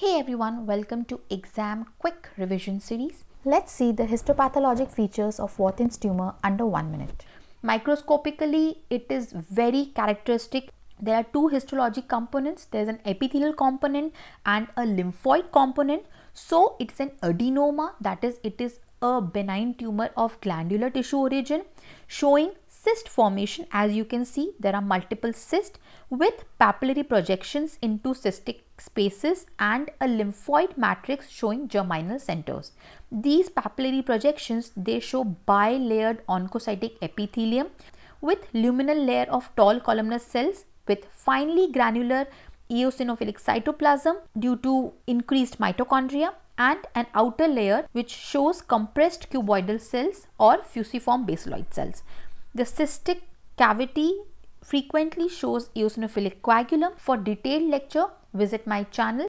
Hey everyone, welcome to exam quick revision series. Let's see the histopathologic features of Warthin's tumor under 1 minute. Microscopically, it is very characteristic. There are two histologic components. There's an epithelial component and a lymphoid component. So it's an adenoma that is it is a benign tumor of glandular tissue origin showing cyst formation as you can see there are multiple cysts with papillary projections into cystic spaces and a lymphoid matrix showing germinal centers. These papillary projections they show bilayered oncocytic epithelium with luminal layer of tall columnar cells with finely granular eosinophilic cytoplasm due to increased mitochondria and an outer layer which shows compressed cuboidal cells or fusiform basaloid cells. The cystic cavity frequently shows eosinophilic coagulum. For detailed lecture, visit my channel